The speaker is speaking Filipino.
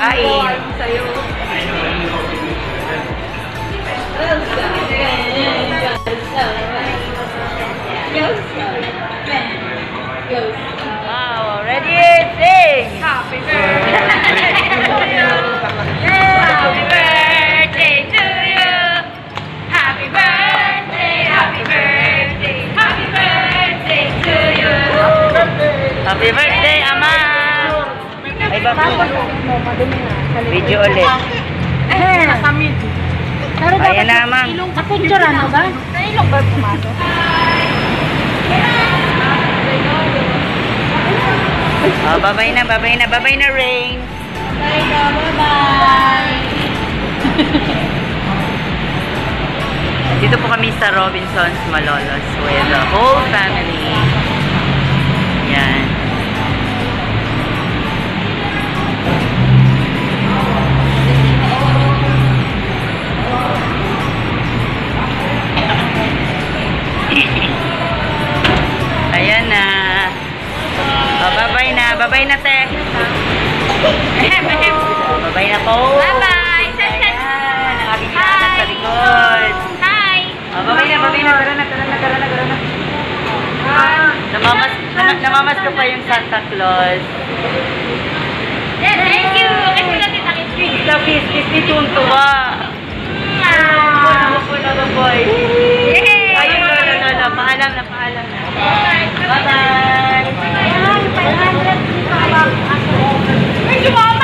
Kain. Sa'yo. Wow, ready, sing! Happy birthday Video ulit. Eh, nakamit. Pero Ayan na, ilong kapicture ano ba? Sa ilong ba pumasok? Oh, babay na, babay na, babay na, Rain. Bye na, bye-bye. Dito po kami sa Robinson's Malolos with the whole family. Yan. Babay na po. Bye-bye. Ayan. Ang aking anak sa likod. Hi. Oh, babay na, babay na. Tara na, tara na, tara na, tara na. Namamas, nam namamas ko pa yung Santa Claus. Yeah, thank you. Kasi natin nakikita. Kiss na kiss, kiss ni Tuntua. Ko boy. Yay! Ayun, no, no, no, no. Paalam na, paalam na. Bye-bye. you all.